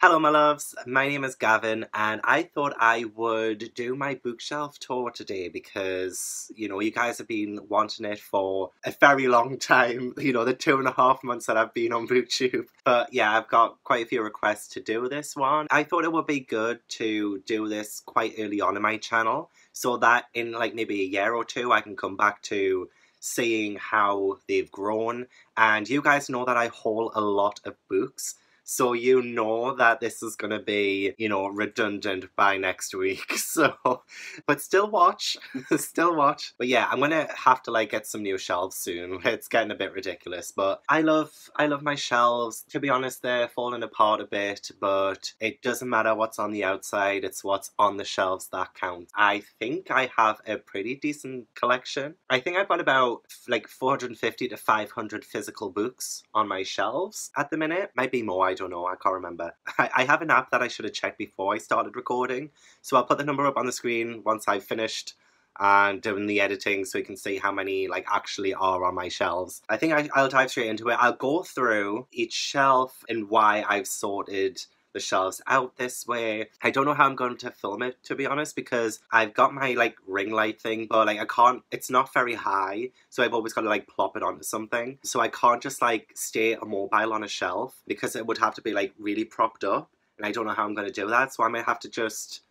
Hello, my loves. My name is Gavin, and I thought I would do my bookshelf tour today because, you know, you guys have been wanting it for a very long time. You know, the two and a half months that I've been on BookTube. But yeah, I've got quite a few requests to do this one. I thought it would be good to do this quite early on in my channel so that in like maybe a year or two, I can come back to seeing how they've grown. And you guys know that I haul a lot of books. So you know that this is going to be, you know, redundant by next week. So, but still watch, still watch. But yeah, I'm going to have to like get some new shelves soon. It's getting a bit ridiculous, but I love, I love my shelves. To be honest, they're falling apart a bit, but it doesn't matter what's on the outside. It's what's on the shelves that counts. I think I have a pretty decent collection. I think I've got about like 450 to 500 physical books on my shelves at the minute. Might be more. I don't know. I can't remember. I, I have an app that I should have checked before I started recording. So I'll put the number up on the screen once I've finished and doing the editing so you can see how many like actually are on my shelves. I think I, I'll dive straight into it. I'll go through each shelf and why I've sorted the shelves out this way. I don't know how I'm going to film it to be honest because I've got my like ring light thing but like I can't it's not very high so I've always got to like plop it onto something so I can't just like stay a mobile on a shelf because it would have to be like really propped up and I don't know how I'm going to do that so I might have to just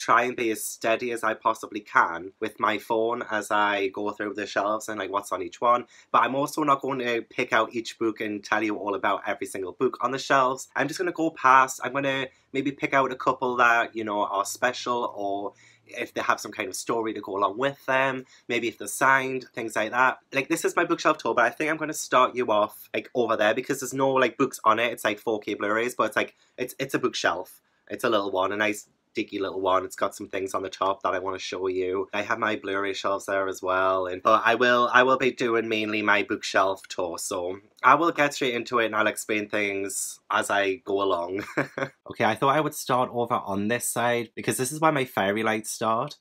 try and be as steady as I possibly can with my phone as I go through the shelves and like what's on each one. But I'm also not going to pick out each book and tell you all about every single book on the shelves. I'm just going to go past. I'm going to maybe pick out a couple that, you know, are special or if they have some kind of story to go along with them, maybe if they're signed, things like that. Like this is my bookshelf tour, but I think I'm going to start you off like over there because there's no like books on it. It's like 4K Blu-rays, but it's like it's it's a bookshelf. It's a little one, a nice diggy little one. It's got some things on the top that I want to show you. I have my Blu-ray shelves there as well. And but I will I will be doing mainly my bookshelf tour. So I will get straight into it and I'll explain things as I go along. okay, I thought I would start over on this side because this is where my fairy lights start.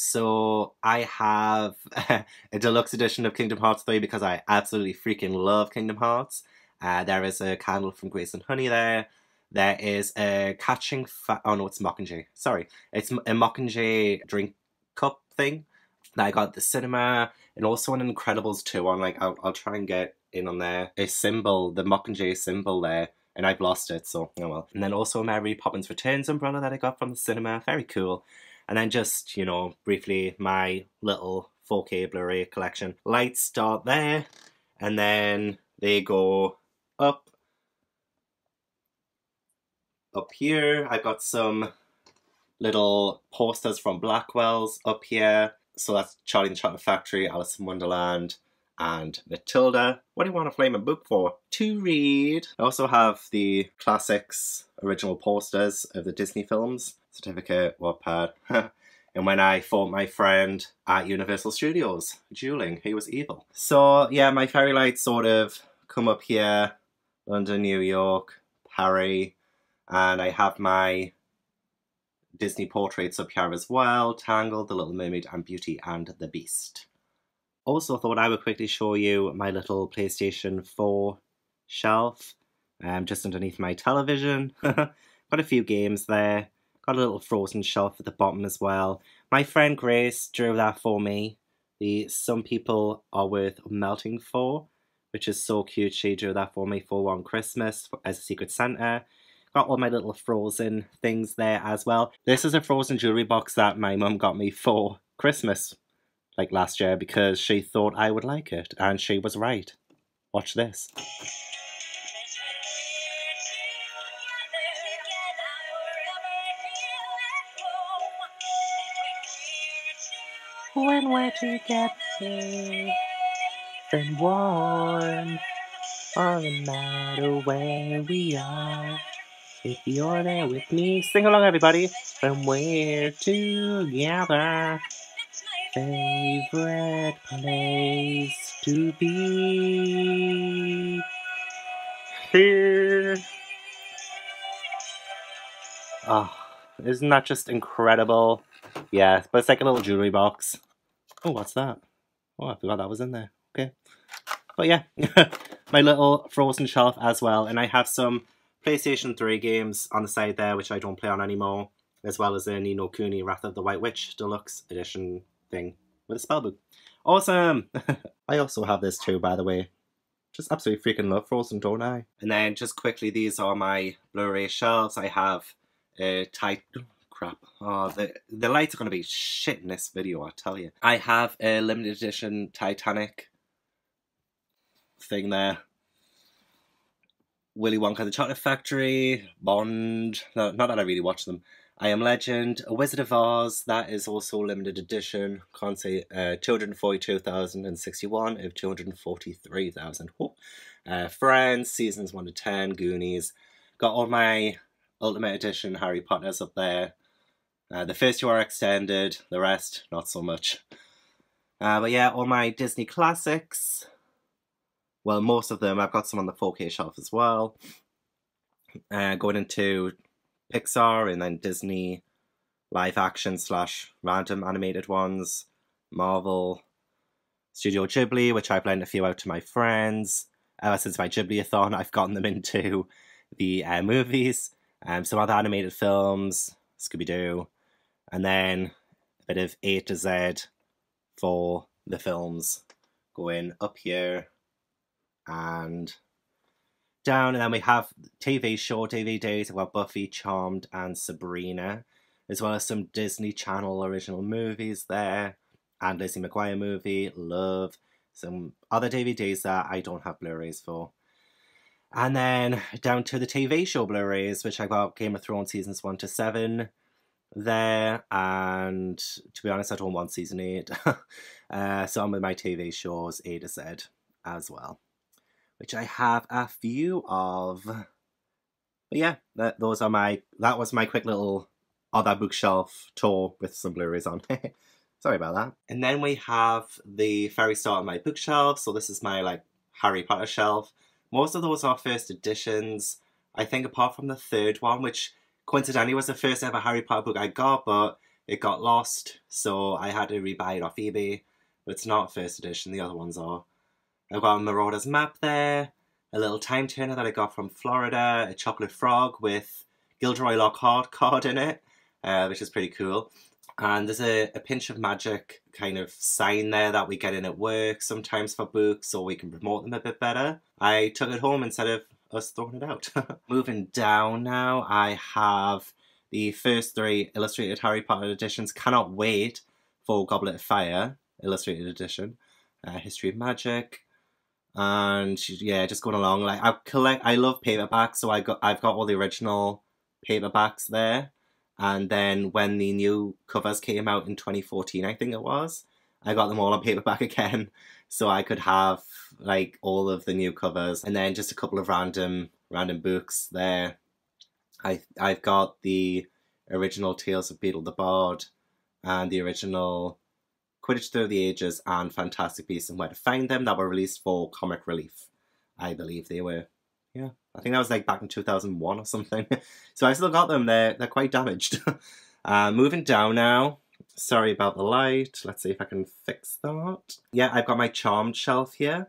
So I have a deluxe edition of Kingdom Hearts 3 because I absolutely freaking love Kingdom Hearts. Uh, there is a candle from Grace and Honey there. There is a catching fa- oh no, it's Mockingjay. Sorry, it's a Mockingjay drink cup thing that I got at the cinema, and also an Incredibles 2 on. Like, I'll, I'll try and get in on there. A symbol, the Mockingjay symbol there, and I've lost it, so oh well. And then also Mary Poppins Returns umbrella that I got from the cinema, very cool. And then just, you know, briefly, my little 4K Blu-ray collection. Lights start there, and then they go up up here. I've got some little posters from Blackwell's up here. So that's Charlie and the Chocolate Factory, Alice in Wonderland, and Matilda. What do you want to flame a book for? To read. I also have the classics original posters of the Disney films. Certificate, Wattpad. and when I fought my friend at Universal Studios, dueling, he was evil. So yeah, my fairy lights sort of come up here. London, New York, Paris, and I have my Disney portraits up here as well Tangled, The Little Mermaid, and Beauty and the Beast. Also, thought I would quickly show you my little PlayStation 4 shelf um, just underneath my television. Got a few games there. Got a little frozen shelf at the bottom as well. My friend Grace drew that for me. The Some People Are Worth Melting For, which is so cute. She drew that for me for one Christmas as a Secret Santa. Got all my little frozen things there as well. This is a frozen jewelry box that my mum got me for Christmas, like last year, because she thought I would like it, and she was right. Watch this. When we're together and warm, all matter where we are. If you're there with me, sing along, everybody. We're together, favorite place to be here. Oh, isn't that just incredible? Yeah, but it's like a little jewelry box. Oh, what's that? Oh, I forgot that was in there. Okay. But yeah, my little frozen shelf as well. And I have some PlayStation 3 games on the side there, which I don't play on anymore, as well as the Ni no Kuni Wrath of the White Witch Deluxe Edition thing with a spellbook. Awesome! I also have this too, by the way. Just absolutely freaking love Frozen, don't I? And then just quickly, these are my Blu-ray shelves. I have a tight crap. Oh, the the lights are going to be shit in this video, I tell you. I have a limited edition Titanic thing there. Willy Wonka the Chocolate Factory, Bond. No, not that I really watch them. I Am Legend, A Wizard of Oz, that is also limited edition. Can't say uh, 242,061 of 243,000. Uh, Friends, Seasons 1 to 10, Goonies. Got all my Ultimate Edition Harry Potters up there. Uh, the first two are extended, the rest, not so much. Uh, but yeah, all my Disney classics. Well, most of them. I've got some on the 4K shelf as well. Uh, going into Pixar and then Disney live action slash random animated ones. Marvel, Studio Ghibli, which I've lent a few out to my friends. Ever since my Ghibli-a-thon, I've gotten them into the uh, movies. Um, some other animated films, Scooby-Doo, and then a bit of A to Z for the films going up here and down, and then we have TV show DVDs. We've got Buffy, Charmed, and Sabrina, as well as some Disney Channel original movies there, and Lizzie McGuire movie, Love, some other DVDs that I don't have Blu-rays for. And then down to the TV show Blu-rays, which I got Game of Thrones seasons 1 to 7, there, and to be honest, I don't want season eight. uh, so I'm with my TV shows A to Z as well, which I have a few of. But yeah, that, those are my. That was my quick little other bookshelf tour with some Blu-rays on. Sorry about that. And then we have the very start of my bookshelf. So this is my like Harry Potter shelf. Most of those are first editions. I think apart from the third one, which coincidentally was the first ever Harry Potter book I got, but it got lost, so I had to rebuy it off eBay. But it's not first edition, the other ones are. I've got a Marauder's map there, a little time turner that I got from Florida, a chocolate frog with Gilderoy Lockhart card in it, uh, which is pretty cool. And there's a, a pinch of magic kind of sign there that we get in at work sometimes for books so we can promote them a bit better. I took it home instead of us throwing it out. Moving down now, I have the first three illustrated Harry Potter editions. Cannot wait for Goblet of Fire illustrated edition, uh, History of Magic, and yeah, just going along. Like I collect, I love paperbacks, so I got I've got all the original paperbacks there. And then when the new covers came out in 2014, I think it was, I got them all on paperback again so I could have like all of the new covers and then just a couple of random random books there. I I've got the original Tales of Beedle the Bard and the original Quidditch Through the Ages and Fantastic Beasts and Where to Find Them that were released for Comic Relief. I believe they were. Yeah, I think that was like back in 2001 or something. so I still got them. They're, they're quite damaged. uh, moving down now. Sorry about the light. Let's see if I can fix that. Yeah, I've got my Charmed shelf here.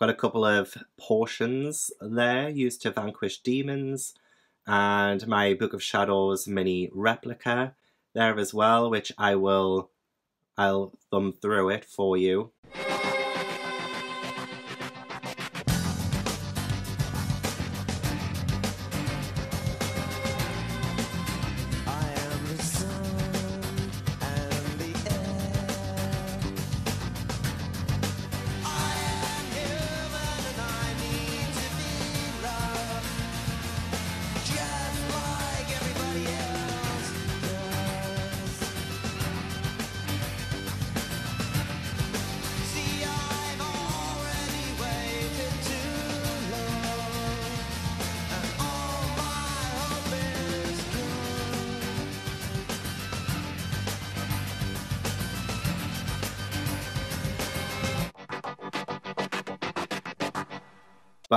Got a couple of potions there used to vanquish demons. And my Book of Shadows mini replica there as well, which I will I'll thumb through it for you.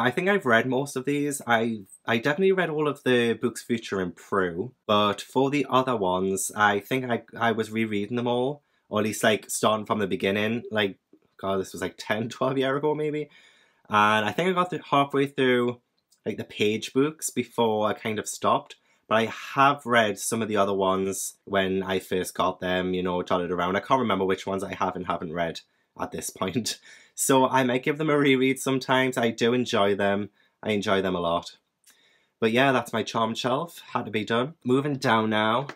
But I think I've read most of these. I I definitely read all of the books featuring Prue, but for the other ones, I think I I was rereading them all, or at least like starting from the beginning. Like, God, this was like 10, 12 years ago maybe. And I think I got halfway through like the page books before I kind of stopped. But I have read some of the other ones when I first got them, you know, jotted around. I can't remember which ones I have and haven't read at this point. So I might give them a reread sometimes. I do enjoy them. I enjoy them a lot. But yeah, that's my charm shelf. Had to be done. Moving down now,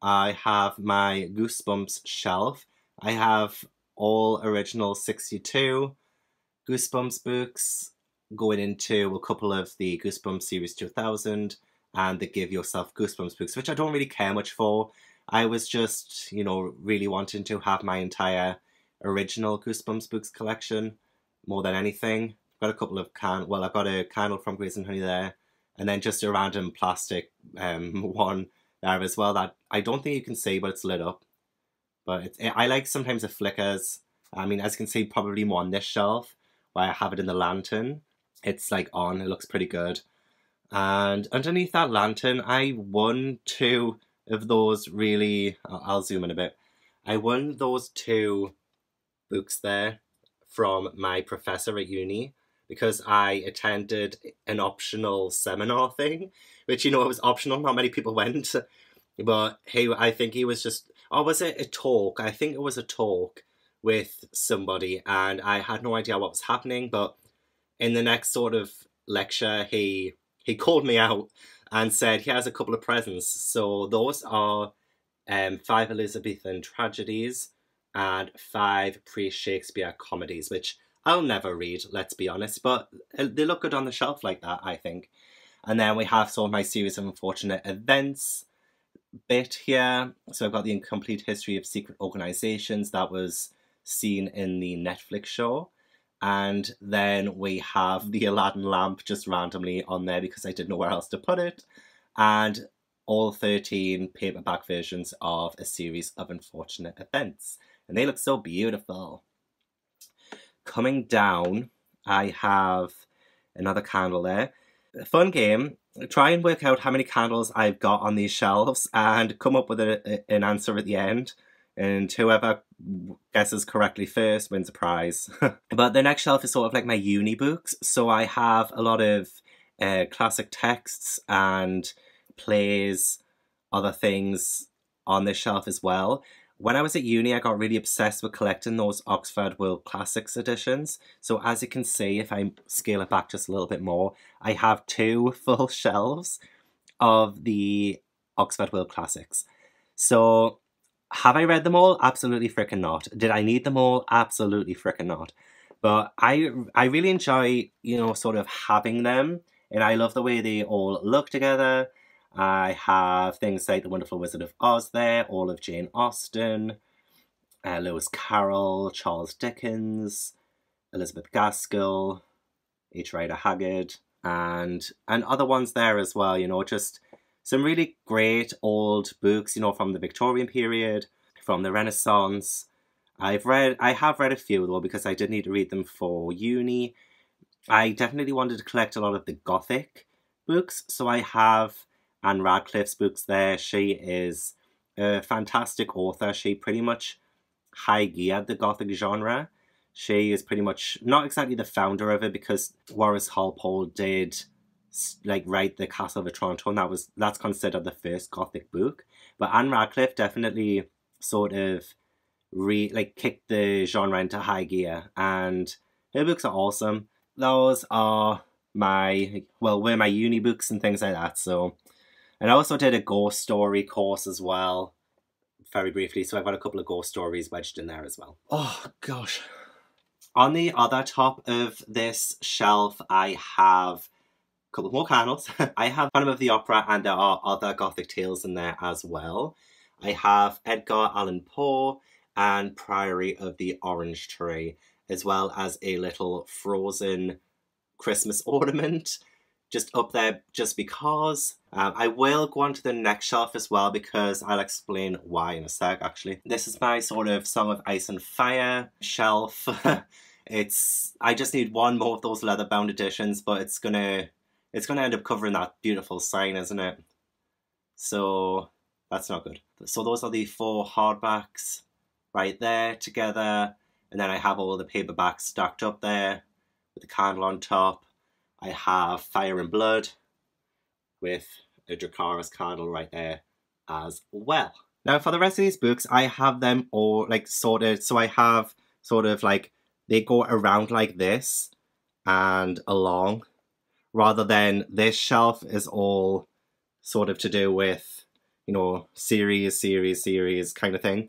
I have my Goosebumps shelf. I have all original 62 Goosebumps books going into a couple of the Goosebumps Series 2000 and the Give Yourself Goosebumps books, which I don't really care much for. I was just, you know, really wanting to have my entire original Goosebumps books collection more than anything. I've Got a couple of can well, I've got a candle from Grey's and Honey there, and then just a random plastic um, one there as well that I don't think you can see, but it's lit up. But I like sometimes it flickers. I mean, as you can see, probably more on this shelf where I have it in the lantern. It's like on, it looks pretty good. And underneath that lantern, I won two of those really. I'll, I'll zoom in a bit. I won those two books there from my professor at uni because I attended an optional seminar thing, which you know it was optional. Not many people went, but he, I think he was just. Oh, was it a talk? I think it was a talk with somebody, and I had no idea what was happening. But in the next sort of lecture, he he called me out and said he has a couple of presents. So those are um, five Elizabethan tragedies and five pre-Shakespeare comedies, which I'll never read, let's be honest, but uh, they look good on the shelf like that, I think. And then we have sort of my series of unfortunate events bit here. So I've got the incomplete history of secret organizations that was seen in the Netflix show. And then we have the Aladdin lamp just randomly on there because I didn't know where else to put it. And all 13 paperback versions of a series of unfortunate events. And they look so beautiful. Coming down, I have another candle there. A fun game. Try and work out how many candles I've got on these shelves and come up with a, a, an answer at the end and whoever guesses correctly first wins a prize. but the next shelf is sort of like my uni books, so I have a lot of uh, classic texts and plays, other things on this shelf as well. When I was at uni, I got really obsessed with collecting those Oxford World Classics editions. So as you can see, if I scale it back just a little bit more, I have two full shelves of the Oxford World Classics. So have I read them all? Absolutely freaking not. Did I need them all? Absolutely freaking not. But I I really enjoy, you know, sort of having them and I love the way they all look together. I have things like The Wonderful Wizard of Oz there, all of Jane Austen, uh, Lewis Carroll, Charles Dickens, Elizabeth Gaskell, H. Rider Haggard, and and other ones there as well, you know, just some really great old books, you know, from the Victorian period, from the Renaissance. I've read, I have read a few though because I did need to read them for uni. I definitely wanted to collect a lot of the Gothic books, so I have Ann Radcliffe's books there. She is a fantastic author. She pretty much high geared the Gothic genre. She is pretty much not exactly the founder of it because Horace Walpole did like write the Castle of Otranto, and that was that's considered the first Gothic book. But Ann Radcliffe definitely sort of re like kicked the genre into high gear, and her books are awesome. Those are my well, were my uni books and things like that. So, and I also did a ghost story course as well, very briefly. So I've got a couple of ghost stories wedged in there as well. Oh gosh. On the other top of this shelf, I have a couple more candles. I have Phantom of the Opera and there are other Gothic tales in there as well. I have Edgar Allan Poe and Priory of the Orange Tree, as well as a little frozen Christmas ornament just up there just because. Um, I will go on to the next shelf as well because I'll explain why in a sec actually. This is my sort of Song of Ice and Fire shelf. it's I just need one more of those leather bound editions, but it's gonna it's to end up covering that beautiful sign, isn't it? So that's not good. So those are the four hardbacks right there together. And then I have all the paperbacks stacked up there with the candle on top. I have Fire and Blood with a Dracarys candle right there as well. Now for the rest of these books, I have them all like sorted. So I have sort of like, they go around like this and along rather than this shelf is all sort of to do with, you know, series, series, series kind of thing.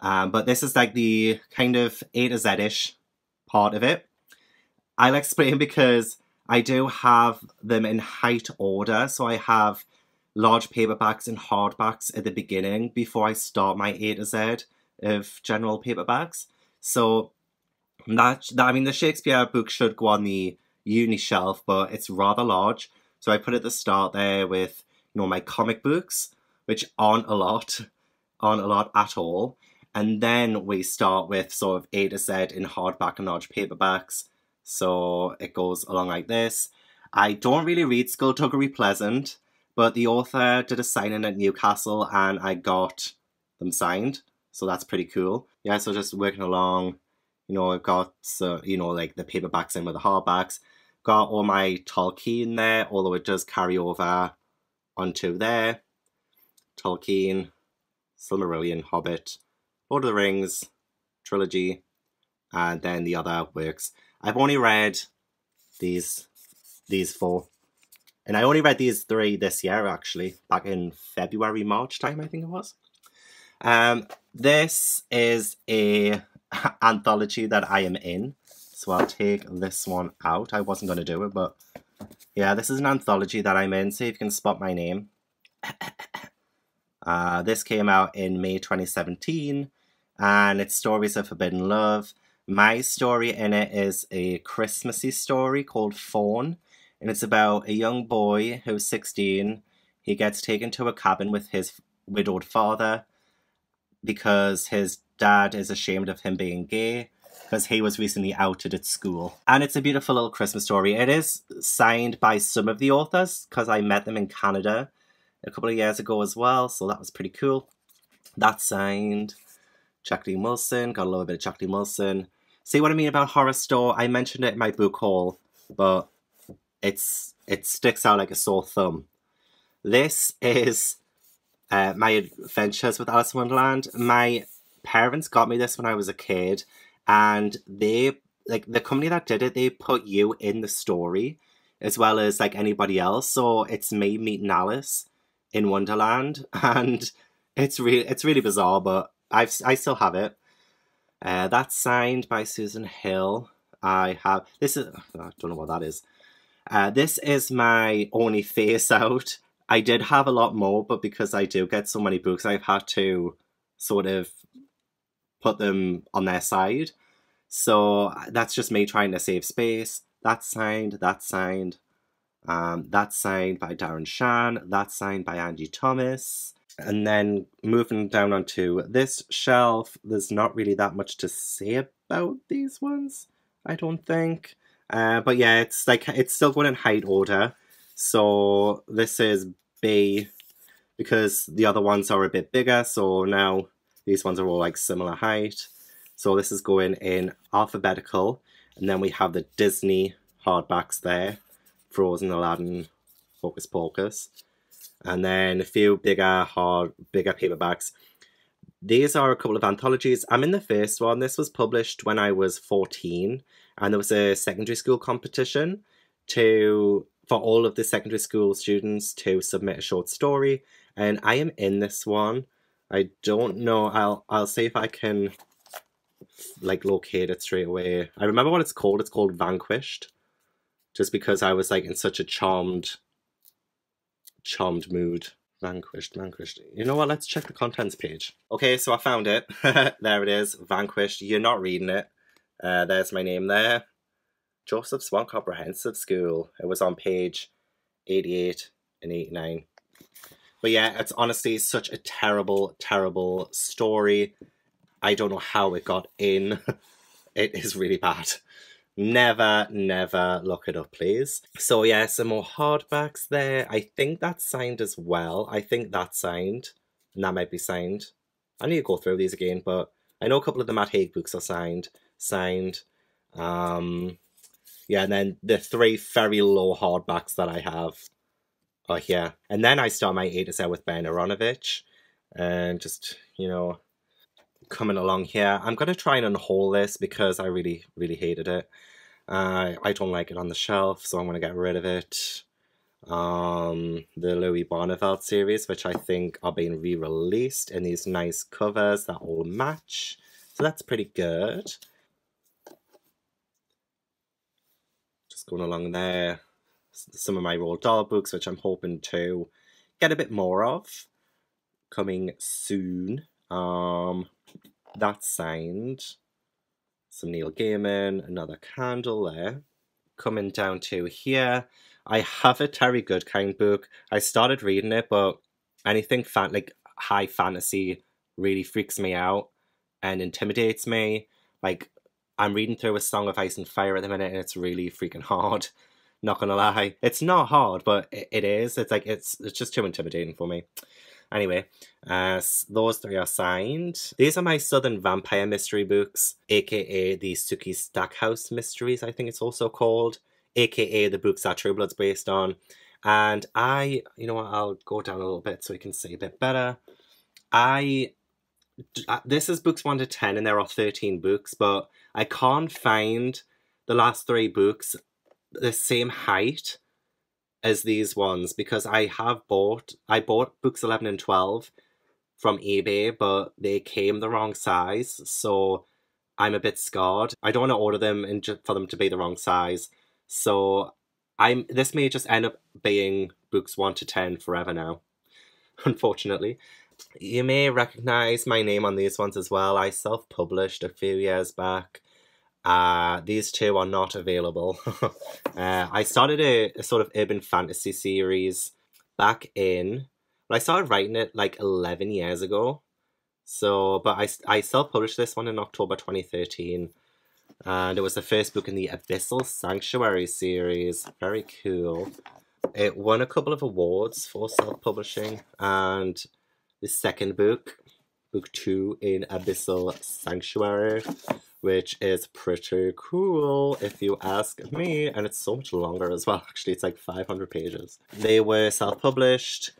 Um, but this is like the kind of A to Z-ish part of it. I'll explain because I do have them in height order. So I have large paperbacks and hardbacks at the beginning before I start my A to Z of general paperbacks. So that, that I mean, the Shakespeare book should go on the uni shelf, but it's rather large. So I put at the start there with, you know, my comic books, which aren't a lot, aren't a lot at all. And then we start with sort of A to Z in hardback and large paperbacks. So it goes along like this. I don't really read Skulduggery Pleasant, but the author did a signing at Newcastle and I got them signed. So that's pretty cool. Yeah, so just working along, you know, I've got, uh, you know, like the paperbacks in with the hardbacks. Got all my Tolkien there, although it does carry over onto there. Tolkien, Silmarillion, Hobbit, Lord of the Rings, trilogy, and then the other works. I've only read these these four. And I only read these three this year, actually, back in February, March time, I think it was. Um, this is a anthology that I am in, so I'll take this one out. I wasn't going to do it, but yeah, this is an anthology that I'm in. See if you can spot my name. uh, this came out in May 2017, and it's Stories of Forbidden Love. My story in it is a Christmassy story called Fawn, and it's about a young boy who's 16. He gets taken to a cabin with his widowed father because his dad is ashamed of him being gay because he was recently outed at school. And it's a beautiful little Christmas story. It is signed by some of the authors because I met them in Canada a couple of years ago as well, so that was pretty cool. That's signed. Jack Lee Wilson, got a little bit of Jack Lee Wilson. See what I mean about Horrorstör? I mentioned it in my book haul, but it's it sticks out like a sore thumb. This is uh, my adventures with Alice in Wonderland. My parents got me this when I was a kid, and they like the company that did it. They put you in the story as well as like anybody else. So it's me meeting Alice in Wonderland, and it's really it's really bizarre, but I've I still have it. Uh, that's signed by Susan Hill. I have this is I don't know what that is. Uh, this is my only face out. I did have a lot more, but because I do get so many books, I've had to sort of put them on their side. So that's just me trying to save space. That's signed. That's signed. Um, that's signed by Darren Shan. That's signed by Angie Thomas. And then moving down onto this shelf, there's not really that much to say about these ones, I don't think. Uh, but yeah, it's like it's still going in height order. So this is B because the other ones are a bit bigger. So now these ones are all like similar height. So this is going in alphabetical. And then we have the Disney hardbacks there. Frozen, Aladdin, Hocus Pocus and then a few bigger, hard, bigger paperbacks. These are a couple of anthologies. I'm in the first one. This was published when I was 14, and there was a secondary school competition to for all of the secondary school students to submit a short story, and I am in this one. I don't know. I'll I'll see if I can like locate it straight away. I remember what it's called. It's called Vanquished, just because I was like in such a charmed charmed mood. Vanquished, vanquished. You know what? Let's check the contents page. Okay, so I found it. there it is. Vanquished. You're not reading it. Uh, there's my name there. Joseph Swan Comprehensive School. It was on page 88 and 89. But yeah, it's honestly such a terrible, terrible story. I don't know how it got in. it is really bad. Never, never look it up, please. So yeah, some more hardbacks there. I think that's signed as well. I think that's signed. And that might be signed. I need to go through these again, but I know a couple of the Matt Haig books are signed. Signed. Um, Yeah, and then the three very low hardbacks that I have are here. And then I start my A to Z with Ben Aaronovitch And just, you know, coming along here. I'm going to try and unhaul this because I really, really hated it. Uh, I don't like it on the shelf, so I'm going to get rid of it. Um, the Louis Barneveld series, which I think are being re-released in these nice covers that all match. So that's pretty good. Just going along there. Some of my Roald Dahl books, which I'm hoping to get a bit more of. Coming soon. Um, that's signed. Some Neil Gaiman, another candle there. Coming down to here, I have a Terry Goodkind book. I started reading it, but anything fan like high fantasy really freaks me out and intimidates me. Like I'm reading through a Song of Ice and Fire at the minute, and it's really freaking hard. Not gonna lie, it's not hard, but it, it is. It's like it's it's just too intimidating for me. Anyway, uh, those three are signed. These are my Southern Vampire Mystery books, aka the Sookie Stackhouse Mysteries, I think it's also called, aka the books that True Blood's based on. And I, you know what, I'll go down a little bit so you can see a bit better. I, uh, this is books 1 to 10 and there are 13 books, but I can't find the last three books the same height as these ones because I have bought I bought books 11 and 12 from eBay but they came the wrong size so I'm a bit scarred. I don't want to order them and just for them to be the wrong size. So I'm this may just end up being books 1 to 10 forever now. Unfortunately. You may recognize my name on these ones as well. I self-published a few years back. Uh, these two are not available. uh, I started a, a, sort of urban fantasy series back in, I started writing it like 11 years ago. So, but I, I self-published this one in October 2013. And it was the first book in the Abyssal Sanctuary series. Very cool. It won a couple of awards for self-publishing. And the second book, book two in Abyssal Sanctuary, which is pretty cool if you ask me. And it's so much longer as well, actually. It's like 500 pages. They were self-published.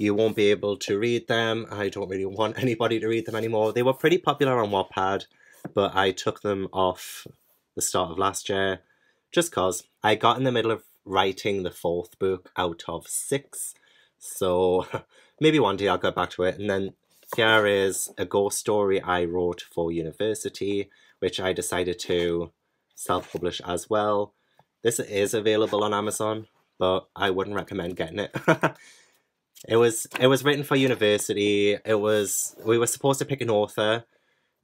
You won't be able to read them. I don't really want anybody to read them anymore. They were pretty popular on Wattpad, but I took them off the start of last year just because I got in the middle of writing the fourth book out of six. So maybe one day I'll go back to it. And then here is a ghost story I wrote for university which I decided to self-publish as well. This is available on Amazon, but I wouldn't recommend getting it. it was it was written for university. It was we were supposed to pick an author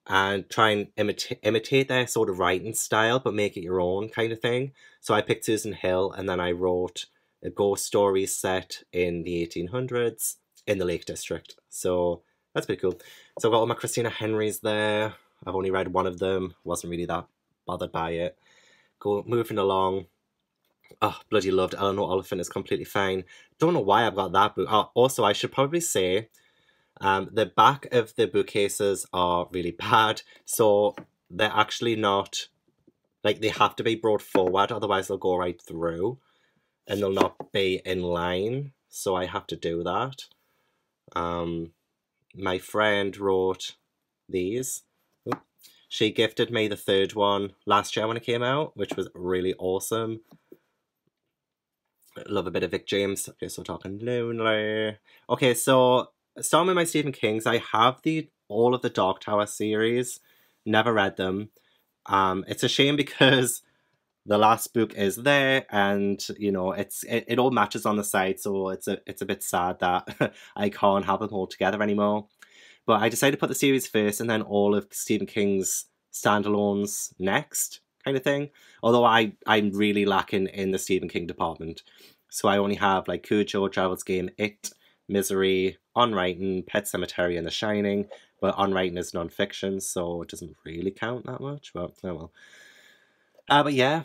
and try and imitate imitate their sort of writing style, but make it your own kind of thing. So I picked Susan Hill, and then I wrote a ghost story set in the eighteen hundreds in the Lake District. So that's pretty cool. So I've got all my Christina Henrys there. I've only read one of them. Wasn't really that bothered by it. Go moving along. Oh, bloody loved Eleanor Oliphant is completely fine. Don't know why I've got that book. Oh, also, I should probably say um, the back of the bookcases are really bad. So they're actually not, like, they have to be brought forward, otherwise they'll go right through and they'll not be in line. So I have to do that. Um, my friend wrote these she gifted me the third one last year when it came out, which was really awesome. Love a bit of Vic James. Okay, so talking lonely. Okay, so starting with my Stephen Kings, I have the all of the Dark Tower series. Never read them. Um, it's a shame because the last book is there, and you know it's it, it all matches on the side, so it's a it's a bit sad that I can't have them all together anymore. But I decided to put the series first and then all of Stephen King's standalones next, kind of thing. Although I, I'm really lacking in the Stephen King department. So I only have like Cujo, Devil's Game, It, Misery, On Writing, Pet Sematary, and The Shining. But On Writing is non-fiction, so it doesn't really count that much. But oh well. Uh, but yeah,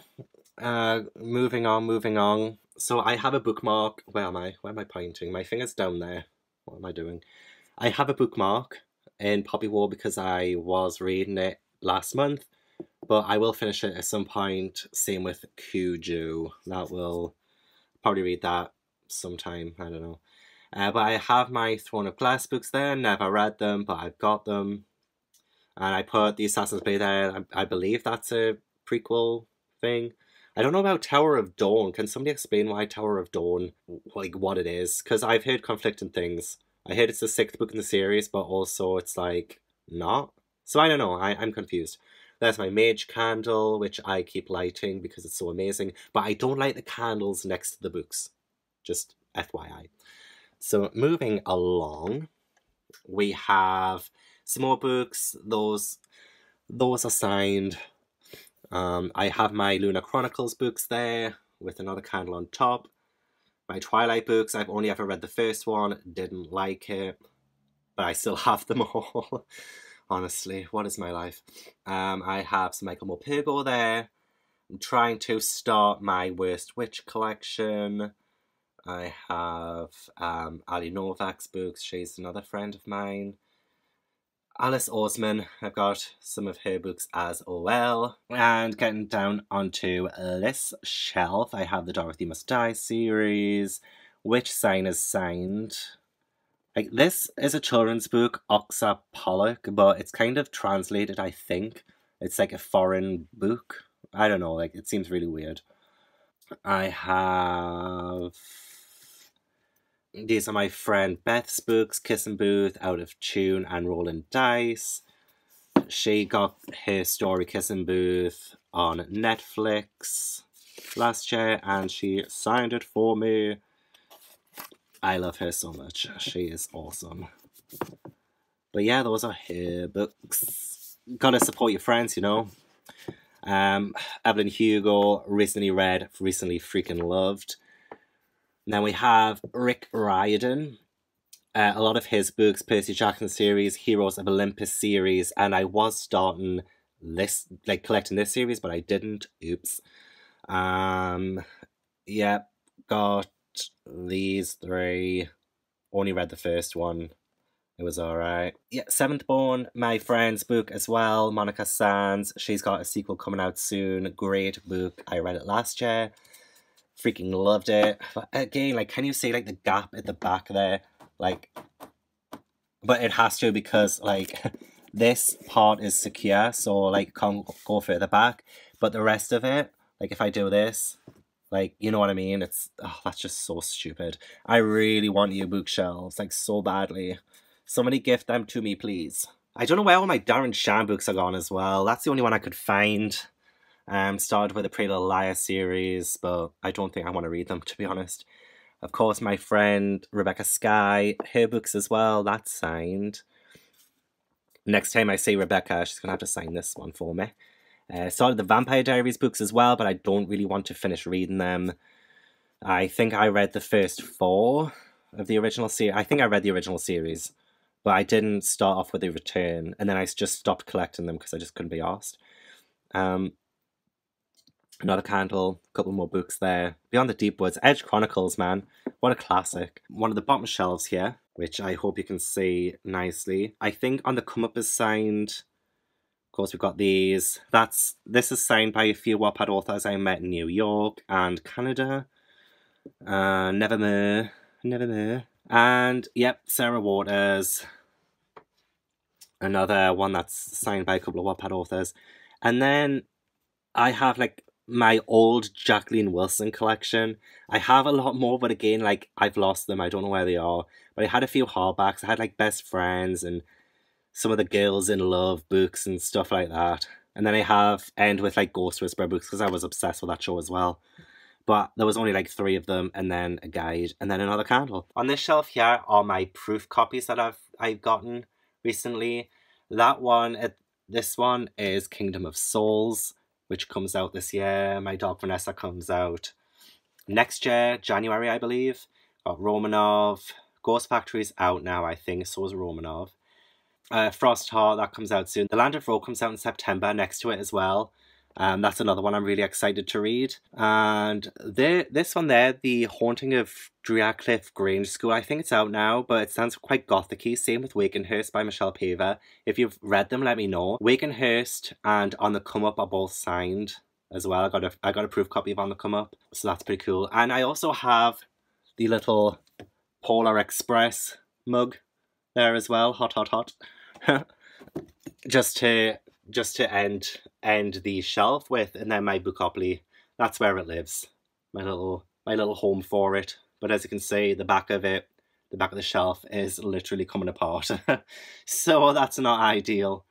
uh, moving on, moving on. So I have a bookmark. Where am I? Where am I pointing? My finger's down there. What am I doing? I have a bookmark in Poppy War because I was reading it last month. but I will finish it at some point. Same with Cujo. That will probably read that sometime. I don't know. Uh, but I have my Throne of Glass books there. Never read them, but I've got them. And I put the Assassin's Blade there. I, I believe that's a prequel thing. I don't know about Tower of Dawn. Can somebody explain why Tower of Dawn, like what it is? Because I've heard conflicting things. I heard it's the sixth book in the series, but also it's like not. So I don't know. I, I'm confused. There's my mage candle, which I keep lighting because it's so amazing. But I don't light the candles next to the books. Just FYI. So moving along, we have some more books. Those those are signed. Um, I have my Lunar Chronicles books there with another candle on top. My Twilight books, I've only ever read the first one, didn't like it, but I still have them all. Honestly, what is my life? Um, I have some Michael Morpurgo there. I'm trying to start my Worst Witch collection. I have um, Ali Novak's books. She's another friend of mine. Alice Oseman, I've got some of her books as well. And getting down onto this shelf, I have the Dorothy Must Die series. Which sign is signed? Like this is a children's book, Oksa Pollock, but it's kind of translated, I think. It's like a foreign book. I don't know, like it seems really weird. I have these are my friend Beth's books, Kissing Booth, Out of Tune, and Rolling Dice. She got her story Kissing Booth on Netflix last year and she signed it for me. I love her so much. She is awesome. But yeah, those are her books. Gotta support your friends, you know. Um, Evelyn Hugo, recently read, recently freaking loved. Now we have Rick Riordan. Uh, a lot of his books, Percy Jackson series, Heroes of Olympus series, and I was starting this, like collecting this series, but I didn't. Oops. Um, yeah, got these three. Only read the first one. It was alright. Yeah, Seventh Born, my friend's book as well. Monica Sanz. She's got a sequel coming out soon. Great book. I read it last year freaking loved it. But again, like, can you see like the gap at the back there? Like, but it has to because like this part is secure, so like can't go further back. But the rest of it, like if I do this, like you know what I mean? It's oh, that's just so stupid. I really want you bookshelves like so badly. Somebody gift them to me, please. I don't know where all my Darren Shan books are gone as well. That's the only one I could find. Um, started with the Pretty Little Liar series, but I don't think I want to read them, to be honest. Of course, my friend Rebecca Sky, her books as well, that's signed. Next time I see Rebecca, she's going to have to sign this one for me. Uh, started the Vampire Diaries books as well, but I don't really want to finish reading them. I think I read the first four of the original series. I think I read the original series, but I didn't start off with the return, and then I just stopped collecting them because I just couldn't be asked. Um, Another candle, a couple more books there. Beyond the Deep Woods, Edge Chronicles, man. What a classic. One of the bottom shelves here, which I hope you can see nicely. I think on the come up is signed. Of course, we've got these. That's This is signed by a few Wattpad authors I met in New York and Canada. Uh, Nevermore. Nevermore. And, yep, Sarah Waters. Another one that's signed by a couple of Wattpad authors. And then I have like my old Jacqueline Wilson collection. I have a lot more, but again, like I've lost them. I don't know where they are. But I had a few hardbacks. I had like Best Friends and some of the Girls in Love books and stuff like that. And then I have end with like Ghost Whisperer books because I was obsessed with that show as well. But there was only like three of them, and then a guide, and then another candle. On this shelf here are my proof copies that I've I've gotten recently. That one, this one is Kingdom of Souls which comes out this year. My Dark Vanessa comes out next year, January, I believe. Got Romanov. Ghost Factory's out now, I think, so is Romanov. Uh, Frostheart, that comes out soon. The Land of Roar comes out in September next to it as well. Um, that's another one I'm really excited to read. And the, this one there, The Haunting of Driarcliff Grange School, I think it's out now, but it sounds quite gothicy. Same with Wakenhurst by Michelle Paver. If you've read them, let me know. Wakenhurst and On the Come Up are both signed as well. I got a I got a proof copy of On the Come Up, so that's pretty cool. And I also have the little Polar Express mug there as well. Hot, hot, hot. just to just to end end the shelf with, and then my Bookopoly. That's where it lives. My little my little home for it. But as you can see, the back of it, the back of the shelf is literally coming apart. so that's not ideal.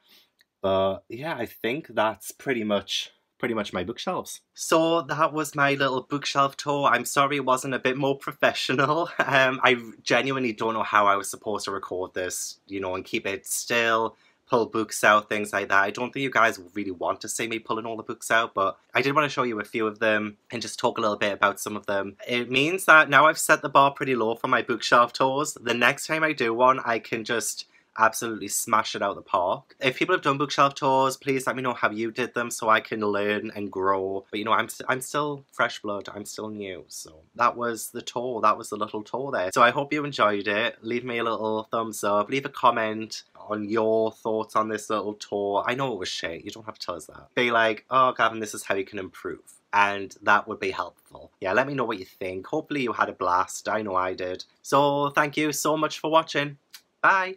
But yeah, I think that's pretty much pretty much my bookshelves. So that was my little bookshelf tour. I'm sorry it wasn't a bit more professional. Um, I genuinely don't know how I was supposed to record this, you know, and keep it still, pull books out, things like that. I don't think you guys really want to see me pulling all the books out, but I did want to show you a few of them and just talk a little bit about some of them. It means that now I've set the bar pretty low for my bookshelf tours. The next time I do one, I can just absolutely smash it out the park. If people have done bookshelf tours, please let me know how you did them so I can learn and grow. But you know, I'm, I'm still fresh blood, I'm still new. So that was the tour, that was the little tour there. So I hope you enjoyed it. Leave me a little thumbs up, leave a comment on your thoughts on this little tour. I know it was shit, you don't have to tell us that. Be like, oh Gavin, this is how you can improve and that would be helpful. Yeah, let me know what you think. Hopefully you had a blast. I know I did. So thank you so much for watching. Bye.